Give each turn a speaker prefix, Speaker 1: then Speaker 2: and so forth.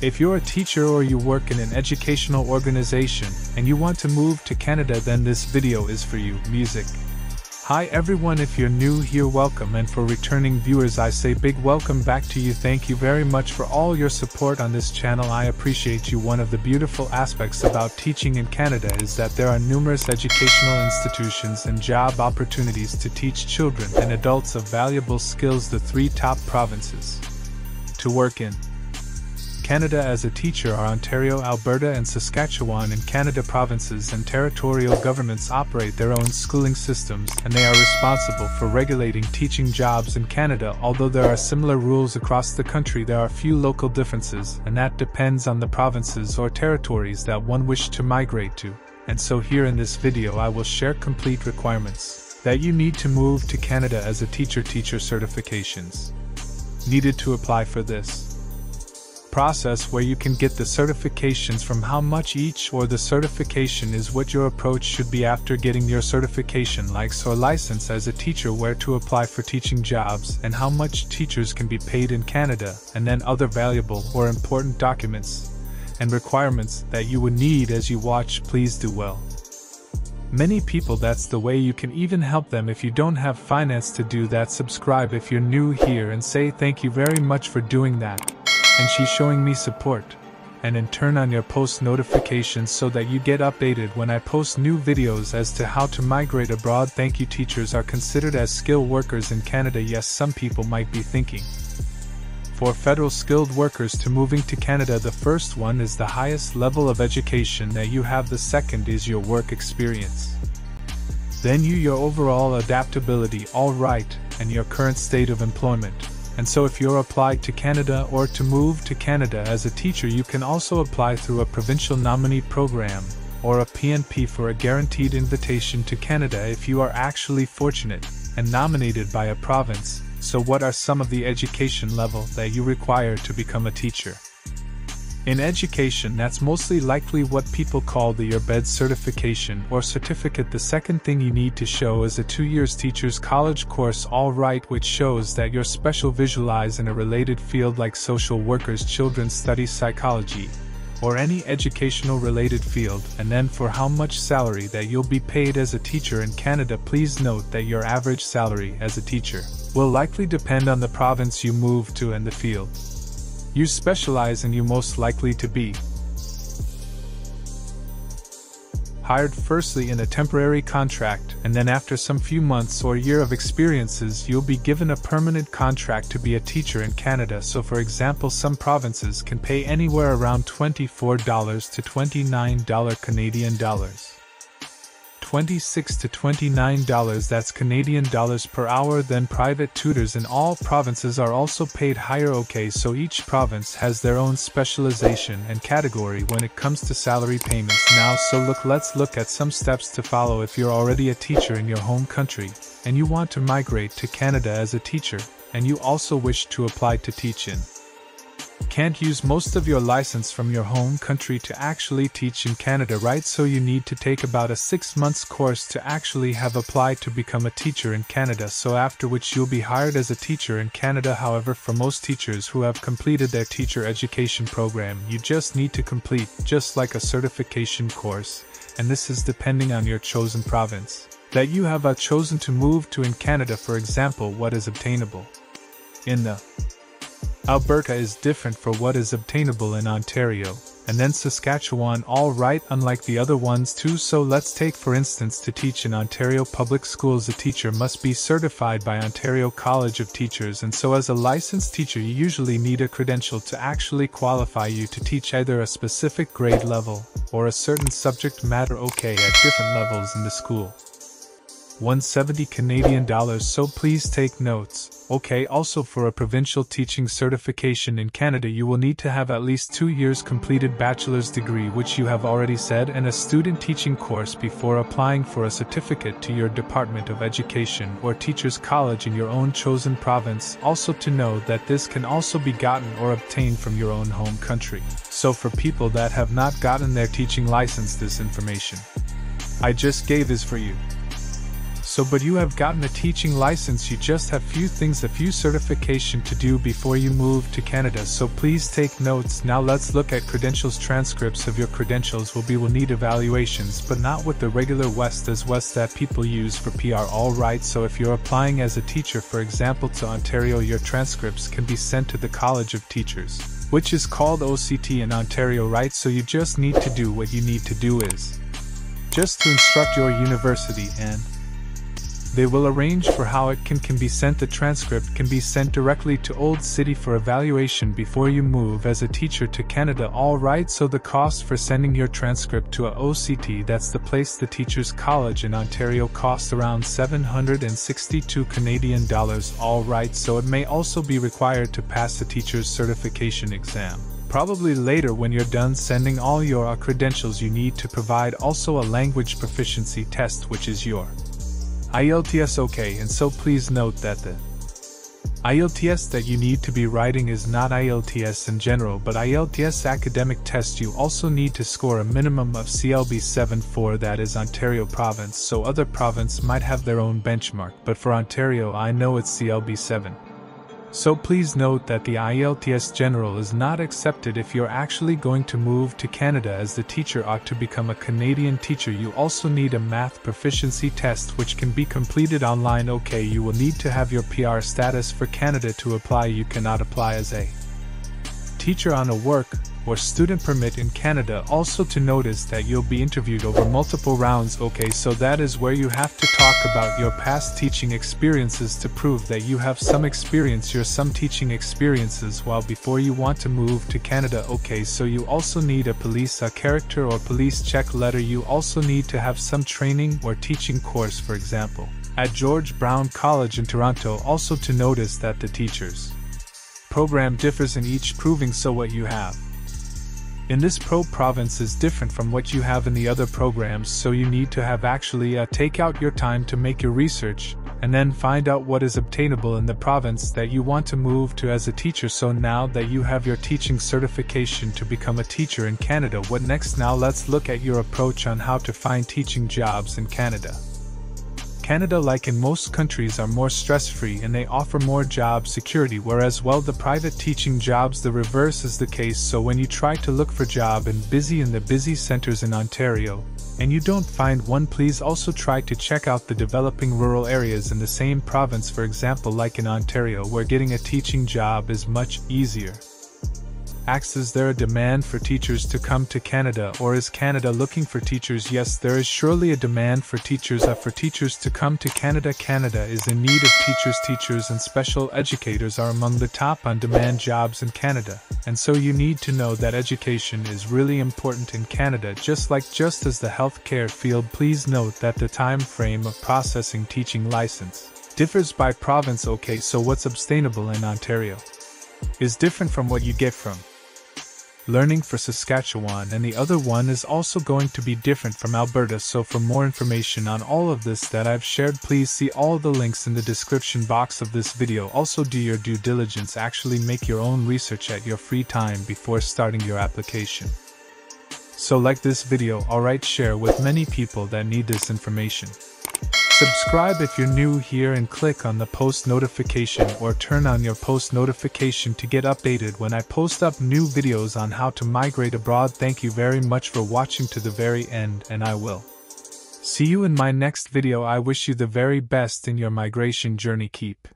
Speaker 1: If you're a teacher or you work in an educational organization and you want to move to Canada, then this video is for you. Music. Hi everyone, if you're new here, welcome, and for returning viewers, I say big welcome back to you. Thank you very much for all your support on this channel. I appreciate you. One of the beautiful aspects about teaching in Canada is that there are numerous educational institutions and job opportunities to teach children and adults of valuable skills. The three top provinces to work in. Canada as a teacher are Ontario, Alberta, and Saskatchewan. In Canada, provinces and territorial governments operate their own schooling systems, and they are responsible for regulating teaching jobs in Canada. Although there are similar rules across the country, there are few local differences, and that depends on the provinces or territories that one wishes to migrate to. And so, here in this video, I will share complete requirements that you need to move to Canada as a teacher teacher certifications. Needed to apply for this process where you can get the certifications from how much each or the certification is what your approach should be after getting your certification likes or license as a teacher where to apply for teaching jobs and how much teachers can be paid in Canada and then other valuable or important documents and requirements that you would need as you watch please do well. Many people that's the way you can even help them if you don't have finance to do that subscribe if you're new here and say thank you very much for doing that and she's showing me support. And in turn on your post notifications so that you get updated when I post new videos as to how to migrate abroad. Thank you, teachers are considered as skilled workers in Canada. Yes, some people might be thinking. For federal skilled workers to moving to Canada, the first one is the highest level of education that you have, the second is your work experience. Then you your overall adaptability, all right, and your current state of employment and so if you're applied to Canada or to move to Canada as a teacher, you can also apply through a provincial nominee program or a PNP for a guaranteed invitation to Canada if you are actually fortunate and nominated by a province. So, what are some of the education level that you require to become a teacher? In education, that's mostly likely what people call the Your B.Ed certification or certificate. The second thing you need to show is a two years teacher's college course, all right, which shows that you're special visualize in a related field like social workers, children study psychology, or any educational related field, and then for how much salary that you'll be paid as a teacher in Canada. Please note that your average salary as a teacher will likely depend on the province you move to and the field you specialize in you most likely to be hired firstly in a temporary contract and then after some few months or year of experiences you'll be given a permanent contract to be a teacher in Canada. So for example some provinces can pay anywhere around $24 to $29 Canadian dollars 26 to 29 dollars that's Canadian dollars per hour then private tutors in all provinces are also paid higher. Okay so each province has their own specialization and category when it comes to salary payments. Now so look let's look at some steps to follow if you're already a teacher in your home country and you want to migrate to Canada as a teacher and you also wish to apply to teach in can't use most of your license from your home country to actually teach in Canada, right? So you need to take about a six months course to actually have applied to become a teacher in Canada. So after which you'll be hired as a teacher in Canada. However, for most teachers who have completed their teacher education program, you just need to complete just like a certification course, and this is depending on your chosen province that you have chosen to move to in Canada. For example, what is obtainable in the Alberta is different for what is obtainable in Ontario, and then Saskatchewan all right unlike the other ones too. So let's take for instance to teach in Ontario. Public schools a teacher must be certified by Ontario College of Teachers and so as a licensed teacher you usually need a credential to actually qualify you to teach either a specific grade level or a certain subject matter. Okay at different levels in the school. 170 Canadian dollars so please take notes. Okay, also for a provincial teaching certification in Canada you will need to have at least 2 years completed bachelor's degree which you have already said and a student teaching course before applying for a certificate to your Department of Education or Teachers College in your own chosen province. Also to know that this can also be gotten or obtained from your own home country. So for people that have not gotten their teaching license this information I just gave is for you. So, but you have gotten a teaching license, you just have few things, a few certification to do before you move to Canada. So please take notes. Now let's look at credentials. Transcripts of your credentials will be will need evaluations, but not with the regular WES as WES that people use for PR. Alright, so if you're applying as a teacher, for example, to Ontario, your transcripts can be sent to the College of Teachers, which is called OCT in Ontario, right? So you just need to do what you need to do is just to instruct your university and they will arrange for how it can, can be sent. The transcript can be sent directly to OCT for evaluation before you move as a teacher to Canada. Alright, so the cost for sending your transcript to a OCT, that's the place the Teachers College in Ontario, costs around 762 Canadian dollars. Alright, so it may also be required to pass the teacher's certification exam. Probably later when you're done sending all your credentials you need to provide also a language proficiency test which is your IELTS OK, and so please note that the IELTS that you need to be writing is not IELTS in general, but IELTS academic test you also need to score a minimum of CLB 7 for that is Ontario province, so other province might have their own benchmark, but for Ontario I know it's CLB 7. So please note that the IELTS General is not accepted if you're actually going to move to Canada as the teacher ought to become a Canadian teacher. You also need a math proficiency test which can be completed online. Okay, you will need to have your PR status for Canada to apply. You cannot apply as a teacher on a work or student permit in Canada. Also, to notice that you'll be interviewed over multiple rounds. Okay, so that is where you have to talk about your past teaching experiences to prove that you have some experience, your some teaching experiences while before you want to move to Canada. Okay, so you also need a police a character or police check letter. You also need to have some training or teaching course, for example. At George Brown College in Toronto, also to notice that the teachers program differs in each proving so what you have in this pro province is different from what you have in the other programs, so you need to have actually uh, take out your time to make your research and then find out what is obtainable in the province that you want to move to as a teacher. So now that you have your teaching certification to become a teacher in Canada, what next? Now let's look at your approach on how to find teaching jobs in Canada. Canada, like in most countries, are more stress free and they offer more job security, whereas, well, the private teaching jobs, the reverse is the case. So, when you try to look for job in busy in the busy centers in Ontario, and you don't find one, please also try to check out the developing rural areas in the same province, for example, like in Ontario, where getting a teaching job is much easier asks Is there a demand for teachers to come to Canada or is Canada looking for teachers? Yes, there is surely a demand for teachers uh, for teachers to come to Canada. Canada is in need of teachers. Teachers and special educators are among the top on demand jobs in Canada. And so you need to know that education is really important in Canada just like just as the healthcare field. Please note that the time frame of processing teaching license differs by province. Okay, so what's obtainable in Ontario is different from what you get from learning for Saskatchewan, and the other one is also going to be different from Alberta. So, for more information on all of this that I've shared, please see all the links in the description box of this video. Also, do your due diligence, actually make your own research at your free time before starting your application. So, like this video, alright, share with many people that need this information. Subscribe if you're new here and click on the post notification or turn on your post notification to get updated when I post up new videos on how to migrate abroad. Thank you very much for watching to the very end and I will see you in my next video. I wish you the very best in your migration journey. Keep